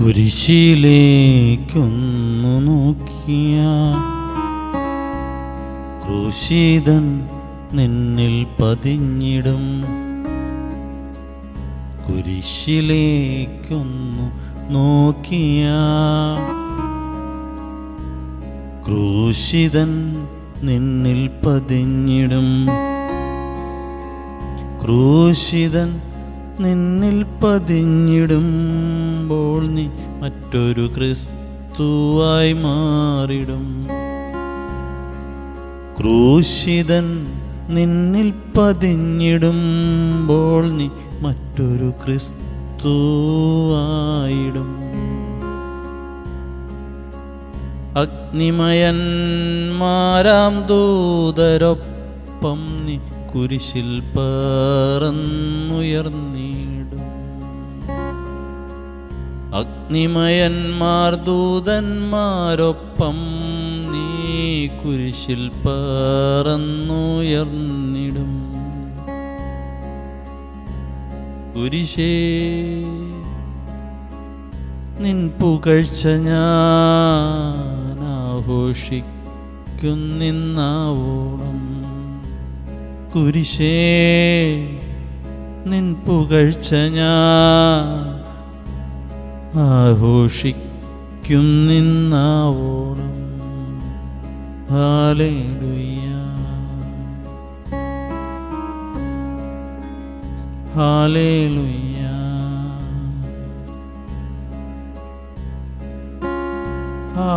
കുരിശിലേക്കൊന്നു നോക്കിയ ക്രൂശീതൻ നിന്നിൽ പതിഞ്ഞിടും. കുരിശിലേക്കൊന്നു നോക്കിയ ക്രൂശിതൻ നിന്നിൽ പതിഞ്ഞിടും. ക്രൂശിതൻ നിന്നിൽ പതിഞ്ഞിടുമ്പോൾ നീ മറ്റൊരു ക്രിസ്തുവായി മാറിടും. ക്രൂശിതൻ നിന്നിൽ പതിഞ്ഞിടുമ്പോൾ നീ മറ്റൊരു ക്രിസ്തുവായിടും. അഗ്നിമയന്മാരാം ദൂതരൊപ്പം നീ കുരിശിൽ പറന്നുയർന്നിടും അഗ്നിമയന്മാർ ദൂതന്മാരൊപ്പം നീ കുരിശിൽ പറന്നുയർന്നിടും. കുരിശേ നിൻ പുകഴ്ച ഞാൻ ആഘോഷിക്കുന്നിന്നാവോളം. കുരിശേ നിൻ പുകഴ്ച ഞാൻ ആഘോഷിക്കുന്നിന്നാവോളം. ഹാലേലുയ്യ ഹാലേലുയ്യ ആ